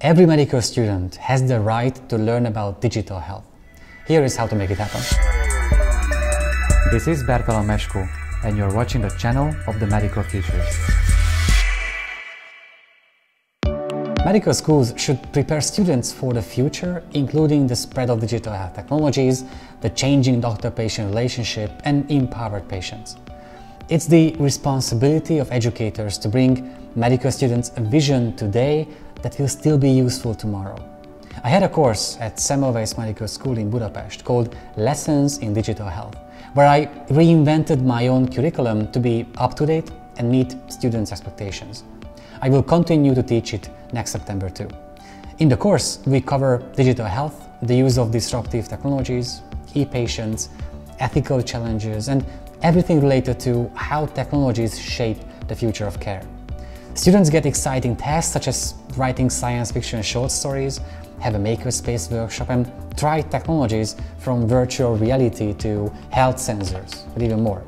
Every medical student has the right to learn about digital health. Here is how to make it happen. This is Bertalan Meskó, and you're watching the channel of the Medical Futurist. Medical schools should prepare students for the future, including the spread of digital health technologies, the changing doctor-patient relationship, and empowered patients. It's the responsibility of educators to bring medical students a vision today that will still be useful tomorrow. I had a course at Semmelweis Medical School in Budapest called Lessons in Digital Health, where I reinvented my own curriculum to be up to date and meet students' expectations. I will continue to teach it next September too. In the course, we cover digital health, the use of disruptive technologies, e-patients, ethical challenges, and everything related to how technologies shape the future of care. Students get exciting tasks such as writing science fiction short stories, have a makerspace workshop and try technologies from virtual reality to health sensors, but even more.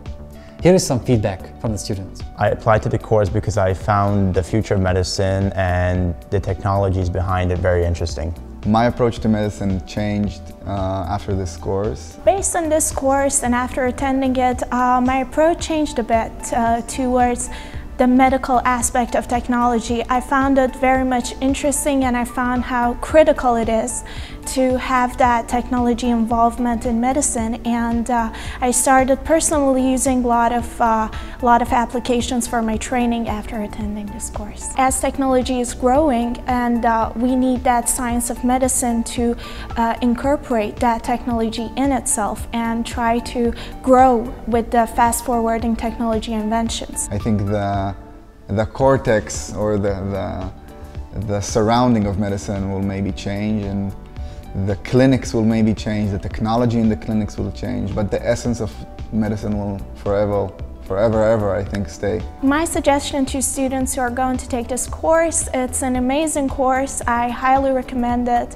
Here is some feedback from the students. I applied to the course because I found the future of medicine and the technologies behind it very interesting. My approach to medicine changed uh, after this course. Based on this course and after attending it, uh, my approach changed a bit uh, towards the medical aspect of technology. I found it very much interesting and I found how critical it is to have that technology involvement in medicine and uh, I started personally using a lot of, uh, lot of applications for my training after attending this course. As technology is growing and uh, we need that science of medicine to uh, incorporate that technology in itself and try to grow with the fast forwarding technology inventions. I think the the cortex or the, the, the surrounding of medicine will maybe change and the clinics will maybe change, the technology in the clinics will change, but the essence of medicine will forever forever ever I think stay. My suggestion to students who are going to take this course, it's an amazing course. I highly recommend it.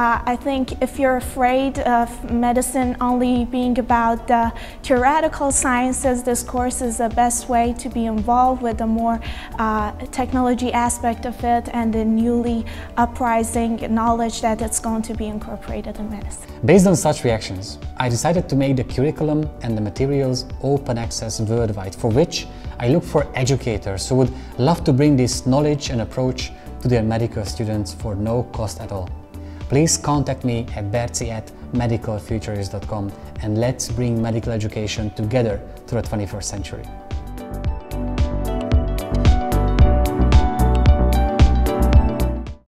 Uh, I think if you're afraid of medicine only being about the theoretical sciences, this course is the best way to be involved with the more uh, technology aspect of it and the newly uprising knowledge that it's going to be incorporated in medicine. Based on such reactions, I decided to make the curriculum and the materials open access worldwide for which I look for educators who would love to bring this knowledge and approach to their medical students for no cost at all. Please contact me at berci at medicalfuturist.com and let's bring medical education together to the 21st century.